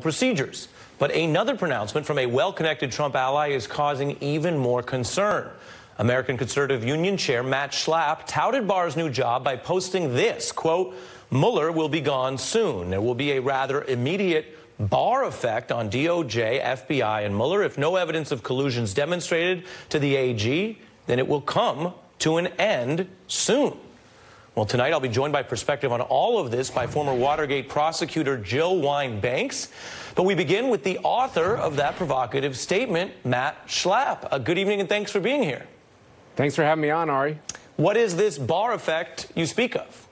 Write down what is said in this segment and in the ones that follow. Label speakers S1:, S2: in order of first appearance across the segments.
S1: procedures. But another pronouncement from a well-connected Trump ally is causing even more concern. American Conservative Union Chair Matt Schlapp touted Barr's new job by posting this, quote, Mueller will be gone soon. There will be a rather immediate Barr effect on DOJ, FBI, and Mueller. If no evidence of collusion is demonstrated to the AG, then it will come to an end soon. Well, tonight I'll be joined by perspective on all of this by former Watergate prosecutor Jill Wine-Banks. But we begin with the author of that provocative statement, Matt Schlapp. Uh, good evening and thanks for being here.
S2: Thanks for having me on, Ari.
S1: What is this Barr effect you speak of?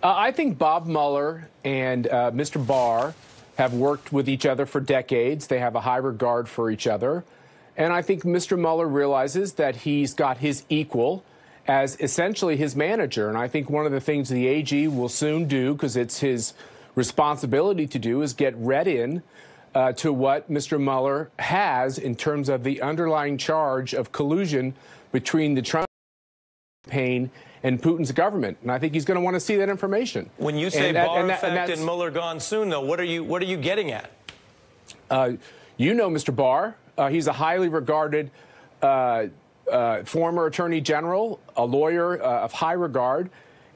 S2: Uh, I think Bob Mueller and uh, Mr. Barr have worked with each other for decades. They have a high regard for each other. And I think Mr. Mueller realizes that he's got his equal as essentially his manager. And I think one of the things the AG will soon do, because it's his responsibility to do, is get read in uh, to what Mr. Mueller has in terms of the underlying charge of collusion between the Trump campaign and Putin's government. And I think he's going to want to see that information.
S1: When you say and Barr and effect and, and, Mueller gone soon, though, what are you what are you getting at?
S2: Uh, you know Mr. Barr. Uh, he's a highly regarded uh, uh, former attorney general, a lawyer uh, of high regard,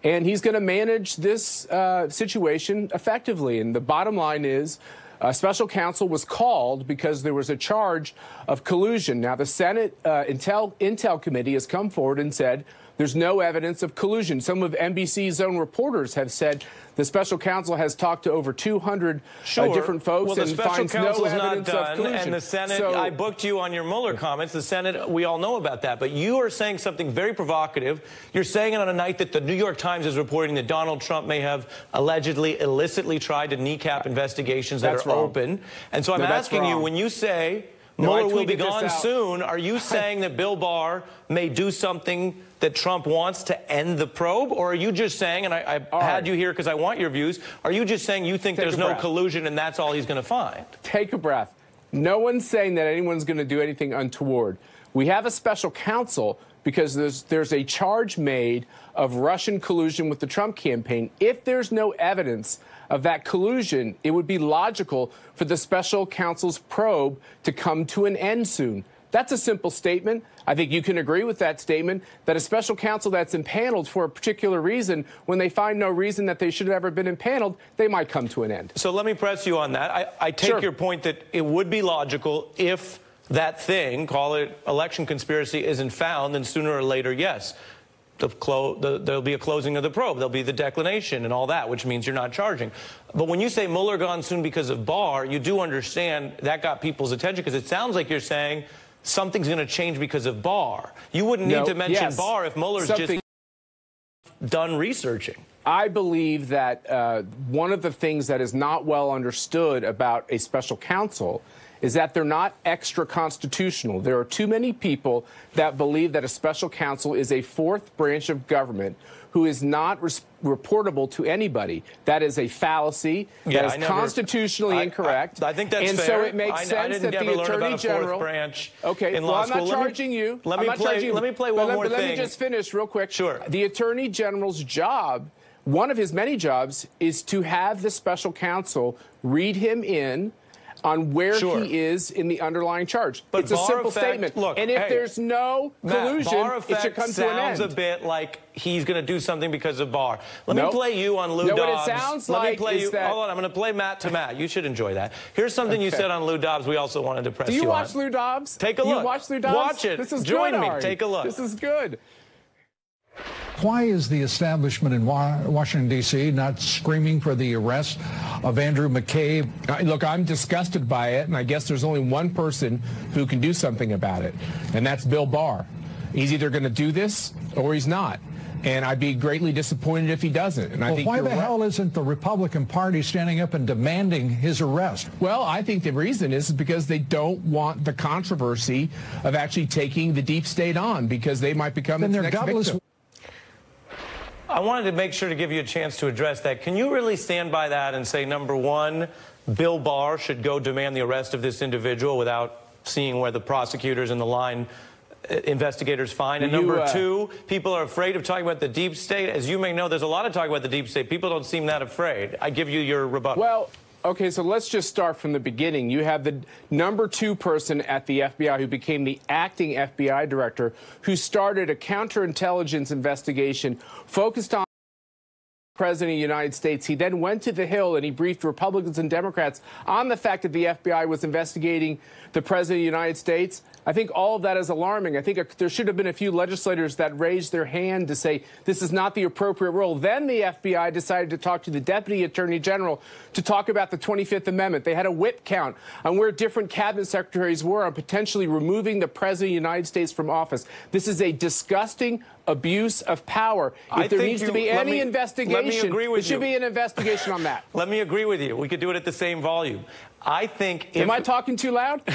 S2: and he's going to manage this uh, situation effectively. And the bottom line is, a special counsel was called because there was a charge of collusion. Now, the Senate uh, Intel, Intel Committee has come forward and said there's no evidence of collusion. Some of NBC's own reporters have said the special counsel has talked to over 200 uh,
S1: sure.
S2: uh, different folks
S1: well,
S2: and finds no evidence
S1: done,
S2: of collusion.
S1: And the Senate, so, I booked you on your Mueller comments. The Senate, we all know about that. But you are saying something very provocative. You're saying it on a night that the New York Times is reporting that Donald Trump may have allegedly, illicitly tried to kneecap investigations that are
S2: wrong.
S1: open. And so I'm
S2: no,
S1: asking you, when you say no, Mueller will be gone soon. Are you saying that Bill Barr may do something that Trump wants to end the probe? Or are you just saying, and I, I had you here because I want your views, are you just saying you think
S2: Take
S1: there's no collusion and that's all he's going to find?
S2: Take a breath. No one's saying that anyone's going to do anything untoward. We have a special counsel because there's, there's a charge made of Russian collusion with the Trump campaign. If there's no evidence of that collusion, it would be logical for the special counsel's probe to come to an end soon. That's a simple statement. I think you can agree with that statement that a special counsel that's impaneled for a particular reason, when they find no reason that they should have ever been impaneled, they might come to an end.
S1: So let me press you on that. I, I take
S2: sure.
S1: your point that it would be logical if that thing, call it election conspiracy, isn't found, then sooner or later, yes, the the, there'll be a closing of the probe. There'll be the declination and all that, which means you're not charging. But when you say Mueller gone soon because of Barr, you do understand that got people's attention because it sounds like you're saying something's going to change because of Barr. You wouldn't
S2: no,
S1: need to mention
S2: yes.
S1: Barr if Mueller's just done researching.
S2: I believe that uh, one of the things that is not well understood about a special counsel is that they're not extra constitutional. There are too many people that believe that a special counsel is a fourth branch of government who is not res- reportable to anybody. That is a fallacy.
S1: Yeah,
S2: that is
S1: never,
S2: constitutionally
S1: I,
S2: incorrect.
S1: I, I, think that's
S2: and
S1: fair.
S2: so it makes
S1: I,
S2: sense that the attorney general.
S1: branch
S2: okay,
S1: in
S2: well,
S1: law
S2: I'm
S1: school.
S2: not charging
S1: me,
S2: you.
S1: Let me
S2: I'm
S1: play.
S2: Charging,
S1: let me play one more
S2: let,
S1: thing.
S2: Let me just finish real quick.
S1: Sure.
S2: The attorney general's job. One of his many jobs is to have the special counsel read him in on where
S1: sure.
S2: he is in the underlying charge.
S1: But
S2: it's a simple
S1: effect,
S2: statement.
S1: Look,
S2: and if
S1: hey,
S2: there's no collusion,
S1: Matt,
S2: it should come to an end.
S1: sounds a bit like he's going to do something because of Barr. Let
S2: nope.
S1: me play you on Lou
S2: no,
S1: Dobbs.
S2: What it sounds
S1: Let
S2: like
S1: me play you.
S2: That...
S1: Hold on, I'm going to play Matt to Matt. You should enjoy that. Here's something
S2: okay.
S1: you said on Lou Dobbs. We also wanted to press you.
S2: Do you,
S1: you
S2: watch
S1: on.
S2: Lou Dobbs?
S1: Take a look.
S2: You watch Lou Dobbs?
S1: Watch it.
S2: This is
S1: Join
S2: good,
S1: me.
S2: Ari.
S1: Take a look.
S2: This is good.
S3: Why is the establishment in Washington, D.C. not screaming for the arrest of Andrew McCabe?
S2: Look, I'm disgusted by it, and I guess there's only one person who can do something about it, and that's Bill Barr. He's either going to do this or he's not. And I'd be greatly disappointed if he doesn't. And
S3: well,
S2: I think
S3: why the
S2: right.
S3: hell isn't the Republican Party standing up and demanding his arrest?
S2: Well, I think the reason is because they don't want the controversy of actually taking the deep state on because they might become
S3: then
S2: its next
S3: gutless.
S2: victim.
S1: I wanted to make sure to give you a chance to address that. Can you really stand by that and say, number one, Bill Barr should go demand the arrest of this individual without seeing where the prosecutors and the line uh, investigators find? And
S2: You,
S1: number
S2: uh,
S1: two, people are afraid of talking about the deep state. As you may know, there's a lot of talk about the deep state. People don't seem that afraid. I give you your rebuttal.
S2: Well, Okay, so let's just start from the beginning. You have the number two person at the FBI who became the acting FBI director, who started a counterintelligence investigation focused on president of the United States. He then went to the Hill and he briefed Republicans and Democrats on the fact that the FBI was investigating the president of the United States. I think all of that is alarming. I think there should have been a few legislators that raised their hand to say this is not the appropriate role. Then the FBI decided to talk to the deputy attorney general to talk about the 25th Amendment. They had a whip count on where different cabinet secretaries were on potentially removing the president of the United States from office. This is a disgusting abuse of power. If
S1: I
S2: there needs
S1: you-
S2: to be any
S1: me-
S2: investigation, there should
S1: you.
S2: be an investigation on that.
S1: Let me agree with you. We could do it at the same volume. I think. If,
S2: Am I talking too loud?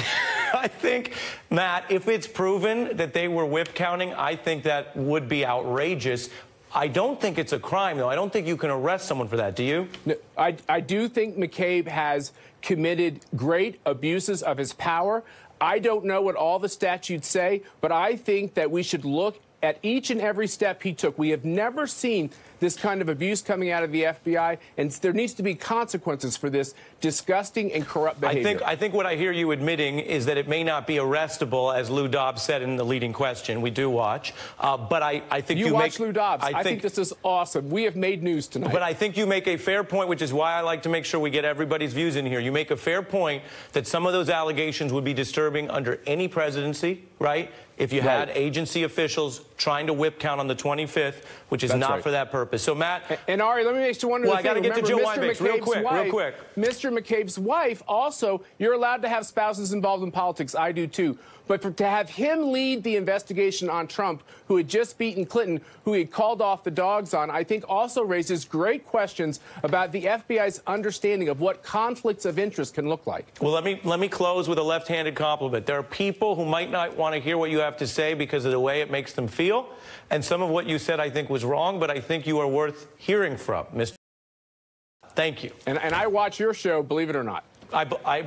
S1: I think, Matt, if it's proven that they were whip counting, I think that would be outrageous. I don't think it's a crime, though. I don't think you can arrest someone for that. Do you?
S2: No, I, I do think McCabe has committed great abuses of his power. I don't know what all the statutes say, but I think that we should look at each and every step he took. We have never seen this kind of abuse coming out of the FBI, and there needs to be consequences for this disgusting and corrupt behavior.
S1: I think I think what I hear you admitting is that it may not be arrestable, as Lou Dobbs said in the leading question. We do watch, uh, but I, I think
S2: you,
S1: you,
S2: watch
S1: make,
S2: Lou Dobbs.
S1: I
S2: I think this is awesome. We have made news tonight.
S1: But I think you make a fair point, which is why I like to make sure we get everybody's views in here. You make a fair point that some of those allegations would be disturbing under any presidency, right? If you had agency officials trying to whip count on the 25th, which is
S2: That's
S1: not
S2: right.
S1: for that purpose. So, Matt,
S2: And Ari, let me make you one
S1: Well,
S2: other
S1: I gotta get to Jill
S2: Remember, Mr.
S1: Real
S2: McCabe's
S1: quick, real
S2: wife,
S1: quick.
S2: Mr. McCabe's wife also, you're allowed to have spouses involved in politics. I do too. But for, to have him lead the investigation on Trump, who had just beaten Clinton, who he had called off the dogs on, I think also raises great questions about the FBI's understanding of what conflicts of interest can look like.
S1: Well, let me let me close with a left-handed compliment. There are people who might not want to hear what you have to say because of the way it makes them feel, and some of what you said I think was wrong, but I think you are worth hearing from, Mr. Thank you.
S2: And, and I watch your show, believe it or not.
S1: I, I,